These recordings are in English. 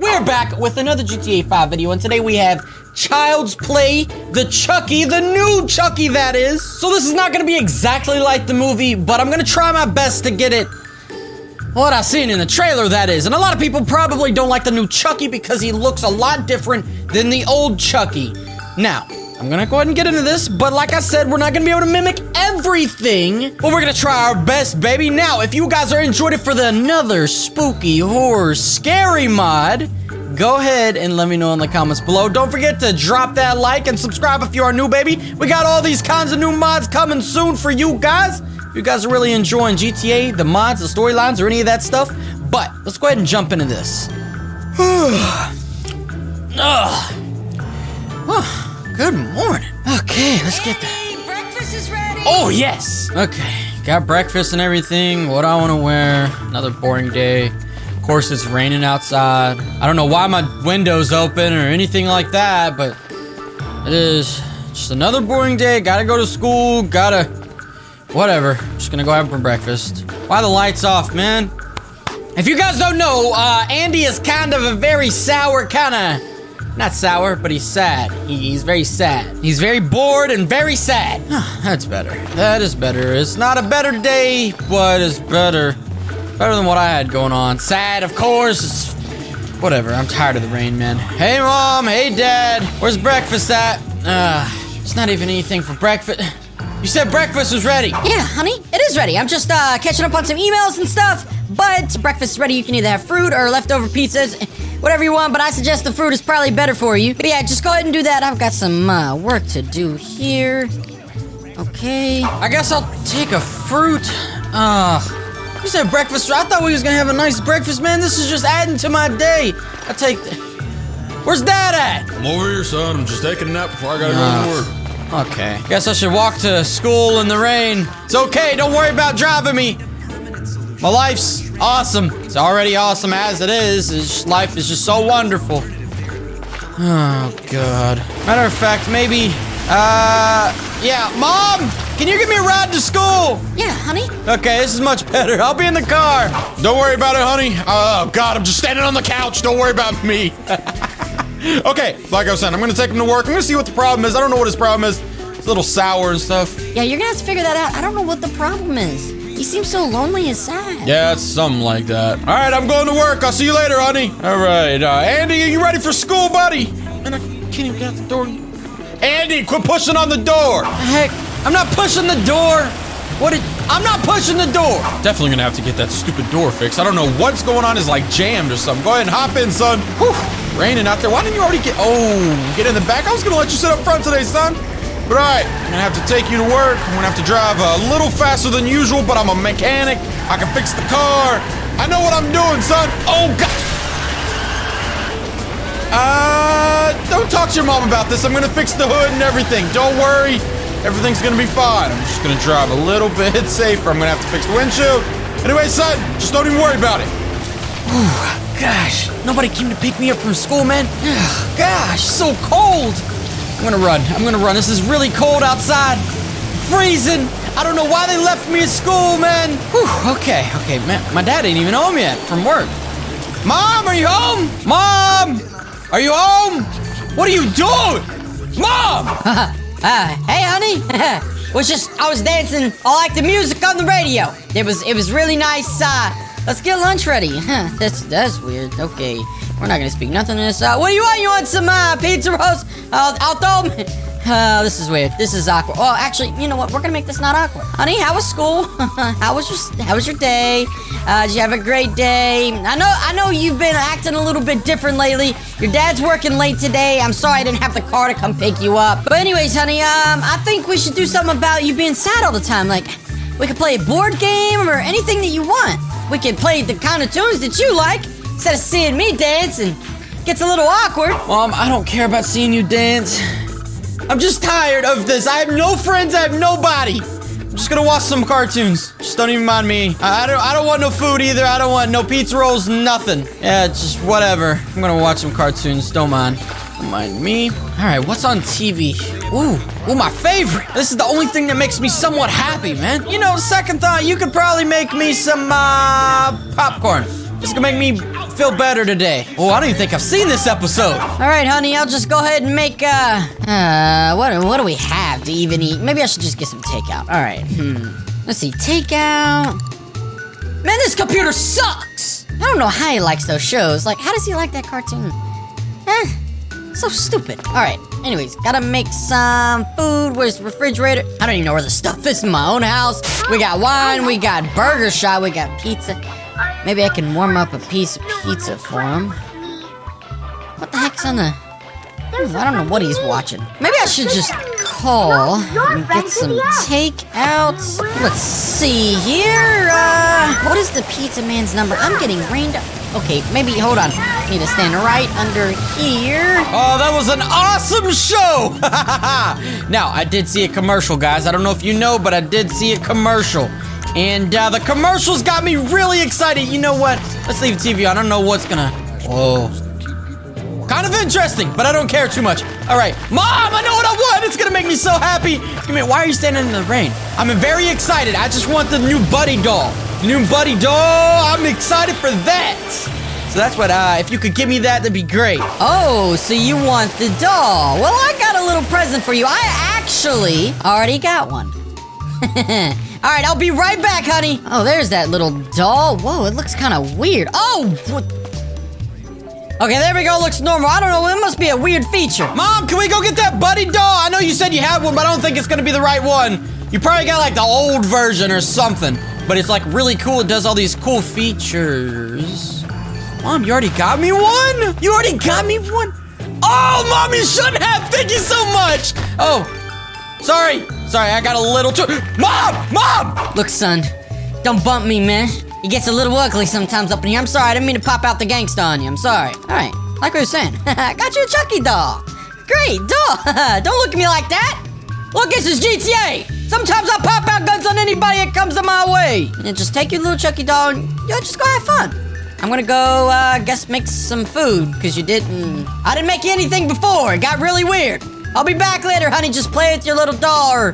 We're back with another GTA 5 video, and today we have Child's Play, the Chucky, the new Chucky that is. So this is not gonna be exactly like the movie, but I'm gonna try my best to get it what I seen in the trailer, that is. And a lot of people probably don't like the new Chucky because he looks a lot different than the old Chucky. Now, I'm gonna go ahead and get into this, but like I said, we're not gonna be able to mimic everything, but we're gonna try our best, baby. Now, if you guys are enjoyed it for the another spooky horror scary mod, go ahead and let me know in the comments below. Don't forget to drop that like and subscribe if you are new, baby. We got all these kinds of new mods coming soon for you guys. If you guys are really enjoying GTA, the mods, the storylines, or any of that stuff, but let's go ahead and jump into this. Ugh. Oh, good morning. Okay, let's get that. Hey, breakfast is ready. Oh, yes. Okay, got breakfast and everything. What I want to wear. Another boring day. Of course, it's raining outside. I don't know why my window's open or anything like that, but it is just another boring day. Gotta go to school. Gotta. Whatever. Just gonna go have some breakfast. Why the lights off, man? If you guys don't know, uh, Andy is kind of a very sour kind of. Not sour, but he's sad. He, he's very sad. He's very bored and very sad. That's better. That is better. It's not a better day, but it's better. Better than what I had going on. Sad, of course. Whatever. I'm tired of the rain, man. Hey, mom. Hey, dad. Where's breakfast at? Uh, it's not even anything for breakfast. You said breakfast was ready. Yeah, honey, it is ready. I'm just uh, catching up on some emails and stuff. But breakfast is ready. You can either have fruit or leftover pizzas, whatever you want. But I suggest the fruit is probably better for you. But yeah, just go ahead and do that. I've got some uh, work to do here. Okay. I guess I'll take a fruit. Uh, you said breakfast. I thought we was gonna have a nice breakfast, man. This is just adding to my day. I take. Where's Dad at? I'm over here, son. I'm just taking a nap before I gotta go to work. Okay. Guess I should walk to school in the rain. It's okay. Don't worry about driving me. My life's awesome. It's already awesome as it is. Just- life is just so wonderful. Oh God. Matter of fact, maybe. Uh, yeah, Mom. Can you give me a ride to school? Yeah, honey. Okay, this is much better. I'll be in the car. Don't worry about it, honey. Oh, God, I'm just standing on the couch. Don't worry about me. okay, like I was saying, I'm gonna take him to work. I'm gonna see what the problem is. I don't know what his problem is. It's a little sour and stuff. Yeah, you're gonna have to figure that out. I don't know what the problem is. He seems so lonely and sad. Yeah, it's something like that. All right, I'm going to work. I'll see you later, honey. All right, uh, Andy, are you ready for school, buddy? Man, I can't even get out the door. Andy, quit pushing on the door. Heck, I'm not pushing the door. What did? I'm not pushing the door. Definitely gonna have to get that stupid door fixed. I don't know what's going on. Is like jammed or something. Go ahead and hop in, son. Whew, raining out there. Why didn't you already get? Oh, get in the back. I was gonna let you sit up front today, son. Right, I'm gonna have to take you to work. I'm gonna have to drive a little faster than usual, but I'm a mechanic. I can fix the car. I know what I'm doing, son. Oh God. Uh, don't talk to your mom about this. I'm gonna fix the hood and everything. Don't worry. Everything's gonna be fine. I'm just gonna drive a little bit safer. I'm gonna have to fix the windshield. Anyway, son, just don't even worry about it. Gosh, nobody came to pick me up from school, man. Gosh, so cold. I'm gonna run. I'm gonna run. This is really cold outside. Freezing. I don't know why they left me at school, man. Whew, okay, okay, man. My dad ain't even home yet from work. Mom, are you home? Mom, are you home? What are you doing? Mom! Uh, hey, honey. was just I was dancing. I like the music on the radio. It was it was really nice. Uh, let's get lunch ready. That's that's weird. Okay, we're not gonna speak nothing to this. Uh, what do you want? You want some uh, pizza rolls? I'll I'll throw 'em. Uh, this is weird. This is awkward. Oh, actually, you know what? We're gonna make this not awkward. Honey, how was school? how was your How was your day? Uh, did you have a great day? I know I know you've been acting a little bit different lately. Your dad's working late today. I'm sorry I didn't have the car to come pick you up. But anyways, honey, um, I think we should do something about you being sad all the time. Like, we could play a board game or anything that you want. We could play the kind of tunes that you like instead of seeing me dance and gets a little awkward. Mom, I don't care about seeing you dance. I'm just tired of this. I have no friends. I have nobody. I'm just gonna watch some cartoons. Just don't even mind me. I, I don't. I don't want no food either. I don't want no pizza rolls. Nothing. Yeah, just whatever. I'm gonna watch some cartoons. Don't mind. Don't mind me. All right, what's on TV? Ooh, ooh, my favorite. This is the only thing that makes me somewhat happy, man. You know, second thought, you could probably make me some uh, popcorn. This could make me feel better today. Oh, I don't even think I've seen this episode. All right, honey, I'll just go ahead and make, uh, uh, what, what do we have to even eat? Maybe I should just get some takeout. All right, hmm. Let's see, takeout. Man, this computer sucks! I don't know how he likes those shows. Like, how does he like that cartoon? Eh, so stupid. All right, anyways, gotta make some food. Where's the refrigerator? I don't even know where the stuff is in my own house. We got wine, we got burger shot, we got pizza. Maybe I can warm up a piece of pizza for him. What the heck's on the... Hmm, I don't know what he's watching. Maybe I should just call and get some takeout. Let's see here. Uh, what is the pizza man's number? I'm getting rained up. Okay, maybe, hold on. Need to stand right under here. Oh, that was an awesome show! now, I did see a commercial, guys. I don't know if you know, but I did see a commercial. And uh, the commercials got me really excited. You know what? Let's leave the TV on. I don't know what's gonna. Whoa. Kind of interesting, but I don't care too much. All right, Mom, I know what I want. It's gonna make me so happy. Come here. Why are you standing in the rain? I'm very excited. I just want the new Buddi doll. The new Buddi doll. I'm excited for that. So that's what. Uh, if you could give me that, that'd be great. Oh, so you want the doll? Well, I got a little present for you. I actually already got one. All right, I'll be right back, honey. Oh, there's that little doll. Whoa, it looks kind of weird. Oh, what? Okay, there we go. Looks normal. I don't know. It must be a weird feature. Mom, can we go get that Buddi doll? I know you said you had one, but I don't think it's gonna be the right one. You probably got like the old version or something. But it's like really cool. It does all these cool features. Mom, you already got me one? You already got me one? Oh, Mom, you shouldn't have. Thank you so much. Oh, sorry. Sorry, I got a little too. Mom! Mom! Look, son, don't bump me, man. It gets a little ugly sometimes up in here. I'm sorry. I didn't mean to pop out the gangsta on you. I'm sorry. All right, like we were saying, I got you a Chucky doll. Great doll. don't look at me like that. Look, this is GTA. Sometimes I pop out guns on anybody that comes in my way. And just take your little Chucky doll and yeah, just go have fun. I'm gonna go, uh, guess make some food, because you didn't... I didn't make you anything before. It got really weird. I'll be back later, honey. Just play with your little doll or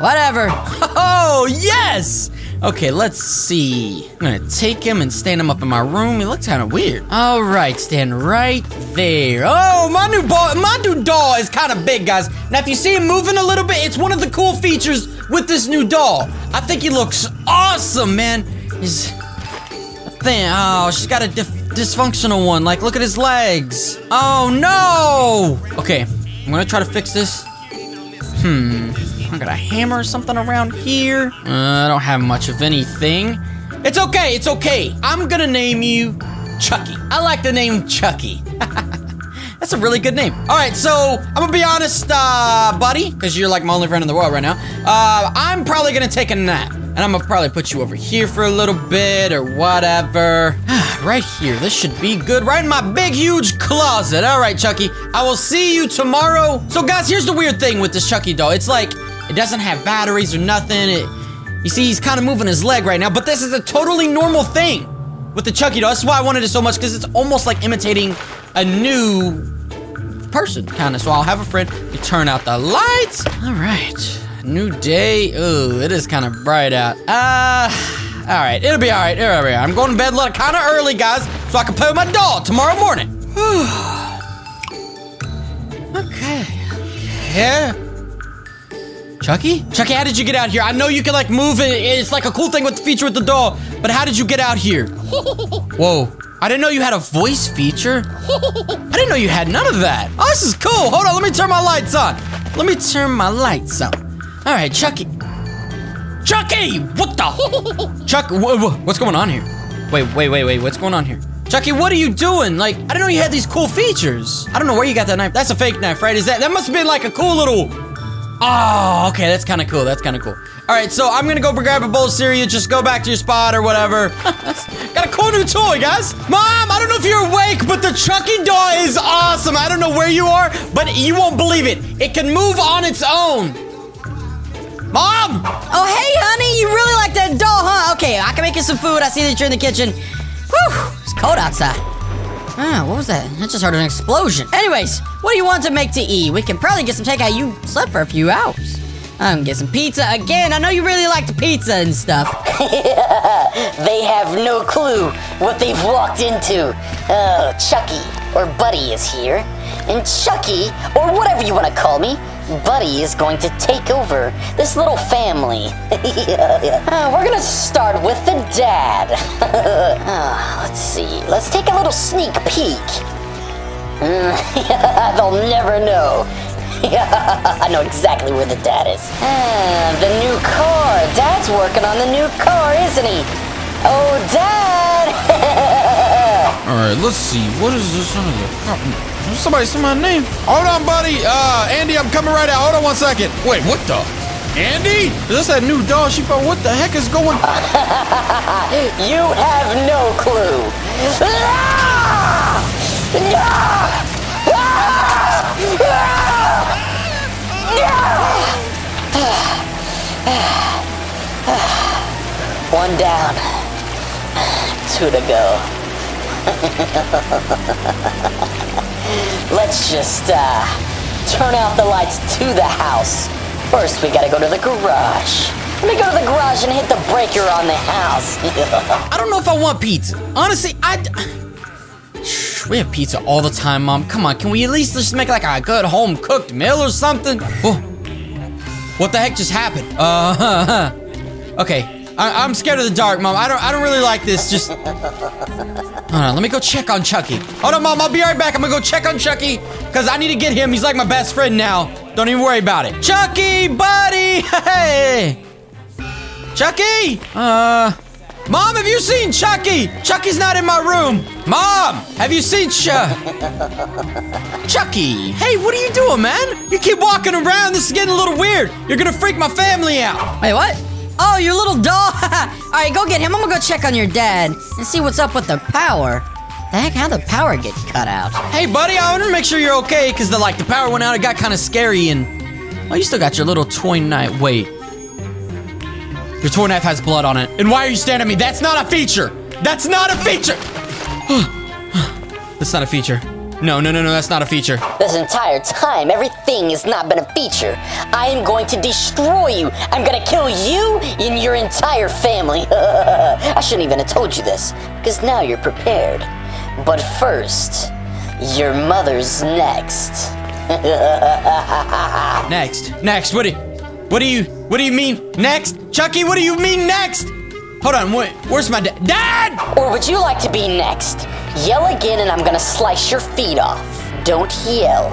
whatever. Oh, yes! Okay, let's see. I'm gonna take him and stand him up in my room. He looks kind of weird. All right, stand right there. Oh, my new ball, my new doll is kind of big, guys. Now, if you see him moving a little bit, it's one of the cool features with this new doll. I think he looks awesome, man. He's a thing. Oh, she's got a dysfunctional one. Like, look at his legs. Oh no! Okay, I'm gonna try to fix this. Hmm. I got a hammer or something around here. Uh, I don't have much of anything. It's okay, it's okay. I'm gonna name you Chucky. I like the name Chucky. That's a really good name. All right, so I'm gonna be honest, uh, buddy, because you're like my only friend in the world right now. Uh, I'm probably gonna take a nap, and I'm gonna probably put you over here for a little bit or whatever. right here, this should be good. Right in my big, huge closet. All right, Chucky, I will see you tomorrow. So, guys, here's the weird thing with this Chucky doll. It's like it doesn't have batteries or nothing. It, you see, he's kind of moving his leg right now, but this is a totally normal thing with the Chucky doll. That's why I wanted it so much because it's almost like imitating a new person, kind of. So I'll have a friend. You turn out the lights. All right, new day. Oh, it is kind of bright out. Uh, all right, it'll be all right. It'll be all right. I'm going to bed a little kind of early, guys, so I can play with my doll tomorrow morning. okay. Yeah. Chucky? Chucky, how did you get out here? I know you can like move it. It's like a cool thing with the feature with the doll. But how did you get out here? Whoa. I didn't know you had a voice feature. I didn't know you had none of that. Oh, this is cool. Hold on, let me turn my lights on. Let me turn my lights on. All right, Chucky. Chucky! What the? Chuck, wh- wh- what's going on here? Wait, wait, wait, wait. What's going on here? Chucky, what are you doing? Like, I didn't know you had these cool features. I don't know where you got that knife. That's a fake knife, right? Is that that must have been like a cool little Oh, okay, that's kind of cool. That's kind of cool. All right, so I'm gonna go grab a bowl of cereal. Just go back to your spot or whatever. Got a cool new toy, guys. Mom, I don't know if you're awake, but the Chucky doll is awesome. I don't know where you are, but you won't believe it. It can move on its own. Mom! Oh, hey, honey, you really like that doll, huh? Okay, I can make you some food. I see that you're in the kitchen. Whew, it's cold outside. Ah, what was that? I just heard an explosion. Anyways, what do you want to make to eat? We can probably get some takeout. You slept for a few hours. I'm gonna get some pizza again. I know you really like the pizza and stuff. They have no clue what they've walked into. Oh, Chucky, or Buddi is here. And Chucky, or whatever you want to call me, Buddi is going to take over this little family. Uh, we're gonna start with the dad. Ah, let's see. Let's take a little sneak peek. Uh, they'll never know. I know exactly where the dad is. Ah, the new car. Dad's working on the new car, isn't he? Oh, Dad! All right, let's see. What is this under the? Somebody say my name. Hold on, buddy. Uh, Andy, I'm coming right out. Hold on one second. Wait, what the? Andy? Is this that new dog she found? What the heck is going? On? you have no clue. One down, two to go. Let's just uh, turn out the lights to the house. First, we gotta go to the garage. Let me go to the garage and hit the breaker on the house. I don't know if I want pizza. Honestly, I. We have pizza all the time, Mom. Come on, can we at least just make like a good home cooked meal or something? Oh. What the heck just happened? Uh-huh. okay. I, am scared of the dark, Mom. I don't, I don't really like this. Just, hold on. Let me go check on Chucky. Hold on, Mom. I'll be right back. I'm gonna go check on Chucky because I need to get him. He's like my best friend now. Don't even worry about it. Chucky, buddy. Hey, Chucky. Uh, Mom, have you seen Chucky? Chucky's not in my room. Mom, have you seen Ch Chucky? Hey, what are you doing, man? You keep walking around. This is getting a little weird. You're gonna freak my family out. Wait, what? Oh, your little dog. All right, go get him. I'm gonna go check on your dad and see what's up with the power. The heck, how'd the power get cut out? Hey, buddy, I want to make sure you're okay, because the like the power went out. It got kind of scary, and oh, you still got your little toy knife. Wait, your toy knife has blood on it. And why are you staring at me? That's not a feature. That's not a feature. That's not a feature. No, no, no, no, that's not a feature. This entire time, everything has not been a feature. I am going to destroy you. I'm gonna kill you and your entire family. I shouldn't even have told you this, because now you're prepared. But first, your mother's next. next, next, what do you, what do you, what do you mean next? Chucky, what do you mean next? Hold on, wait, where's my dad? Dad! Or would you like to be next? Yell again and I'm gonna slice your feet off. Don't yell.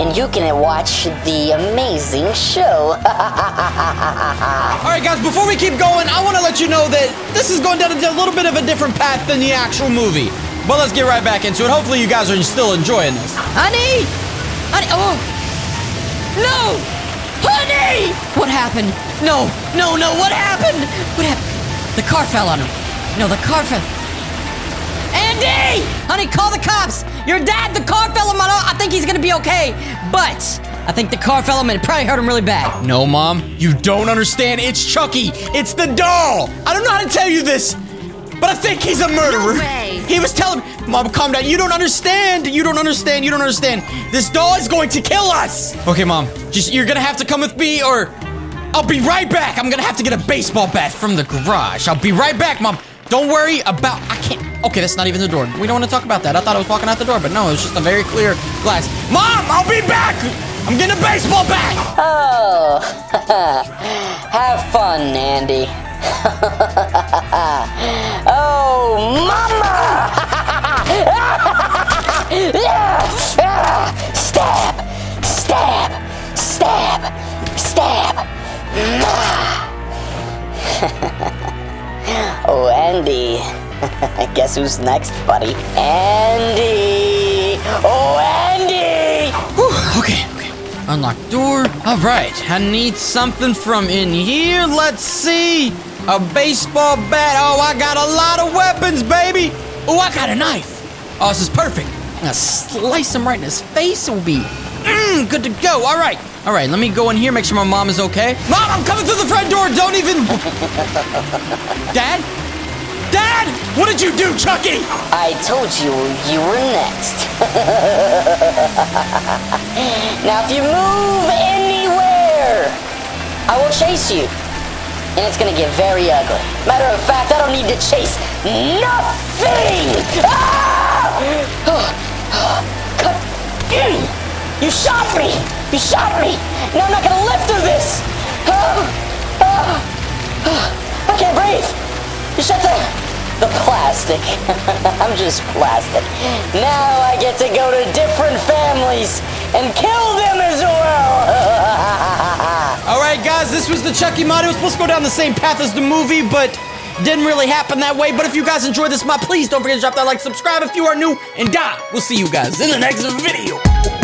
And you can watch the amazing show. Alright guys, before we keep going, I want to let you know that this is going down a little bit of a different path than the actual movie. But let's get right back into it. Hopefully you guys are still enjoying this. Honey! Honey, oh! No! Honey! What happened? No, no, no, what happened? What happened? The car fell on him. No, the car fell. Andy! Honey, call the cops! Your dad, the car fell on him. I think he's gonna be okay. But I think the car fell on him and it probably hurt him really bad. No, Mom. You don't understand. It's Chucky. It's the doll. I don't know how to tell you this, but I think he's a murderer. No way. He was telling Mom, calm down. You don't understand. You don't understand. You don't understand. This doll is going to kill us. Okay, Mom. Just you're gonna have to come with me or I'll be right back. I'm gonna have to get a baseball bat from the garage. I'll be right back, Mom. Don't worry about I can't Okay, that's not even the door. We don't want to talk about that. I thought I was walking out the door, but no, it was just a very clear glass. Mom, I'll be back! I'm getting a baseball bat! Oh, have fun, Andy. oh, mama! Andy. I guess who's next, buddy? Andy! Oh, Andy! Whew, okay, okay. Unlock door. All right, I need something from in here. Let's see. A baseball bat. Oh, I got a lot of weapons, baby. Oh, I got a knife. Oh, this is perfect. I'm gonna slice him right in his face. It will be mm, good to go. All right. All right, let me go in here, make sure my mom is okay. Mom, I'm coming through the front door. Don't even. Dad? Dad! What did you do, Chucky? I told you you were next. now, if you move anywhere, I will chase you. And it's gonna get very ugly. Matter of fact, I don't need to chase nothing! Ah! You shot me! You shot me! Now I'm not gonna live through this! Ah! Ah! Ah! I can't breathe! You shut the... the plastic. I'm just plastic. Now I get to go to different families and kill them as well! All right, guys, this was the Chucky mod. It was supposed to go down the same path as the movie, but didn't really happen that way. But if you guys enjoyed this mod, please don't forget to drop that like, subscribe if you are new, and die. We'll see you guys in the next video.